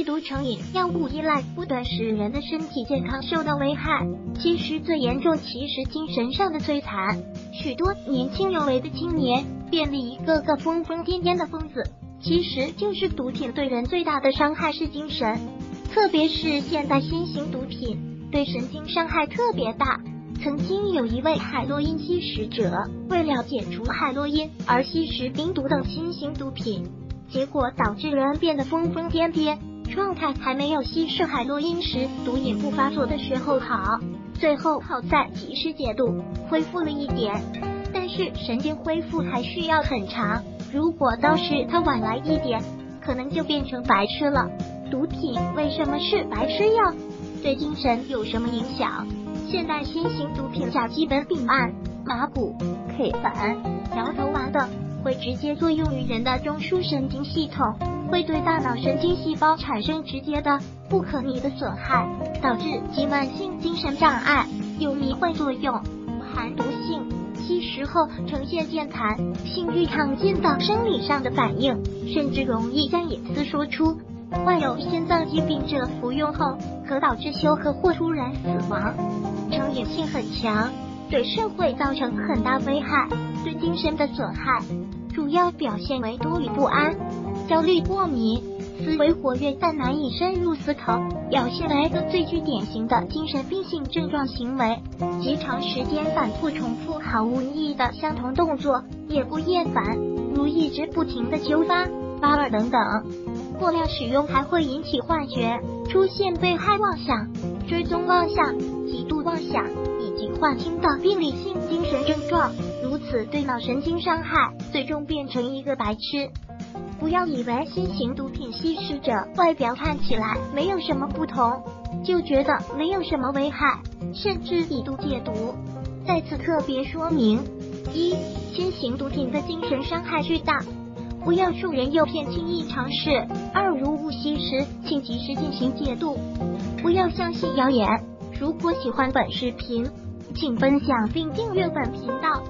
吸毒成瘾、药物依赖，不断使人的身体健康受到危害。其实最严重，其实精神上的摧残。许多年轻有为的青年，变得一个个疯疯癫癫的疯子。其实就是毒品对人最大的伤害是精神，特别是现代新型毒品，对神经伤害特别大。曾经有一位海洛因吸食者，为了解除海洛因而吸食冰毒等新型毒品，结果导致人变得疯疯癫癫，状态还没有吸食海洛因时毒瘾不发作的时候好。最后好在及时解毒，恢复了一点，但是神经恢复还需要很长。如果当时他晚来一点，可能就变成白痴了。毒品为什么是白痴药？对精神有什么影响？现代新型毒品甲基苯丙胺、麻古、K 粉、摇头丸等，会直接作用于人的中枢神经系统，会对大脑神经细胞产生直接的、不可逆的损害，导致急慢性精神障碍，有迷幻作用，含毒性，吸食后呈现健谈、性欲亢进等生理上的反应，甚至容易将隐私说出。患有心脏疾病者服用后，可导致休克或突然死亡。成瘾性很强，对社会造成很大危害，对精神的损害主要表现为多疑不安、焦虑、过敏、思维活跃但难以深入思考，表现为个最具典型的精神病性症状行为，及长时间反复重复毫无意义的相同动作，也不厌烦，如一直不停的揪发、发耳等等。过量使用还会引起幻觉，出现被害妄想、追踪妄想。极度妄想以及幻听等病理性精神症状，如此对脑神经伤害，最终变成一个白痴。不要以为新型毒品吸食者外表看起来没有什么不同，就觉得没有什么危害，甚至以毒戒毒。在此特别说明：一、新型毒品的精神伤害巨大，不要受人诱骗轻易尝试；二、如误吸食，请及时进行戒毒，不要相信谣言。如果喜欢本视频，请分享并订阅本频道。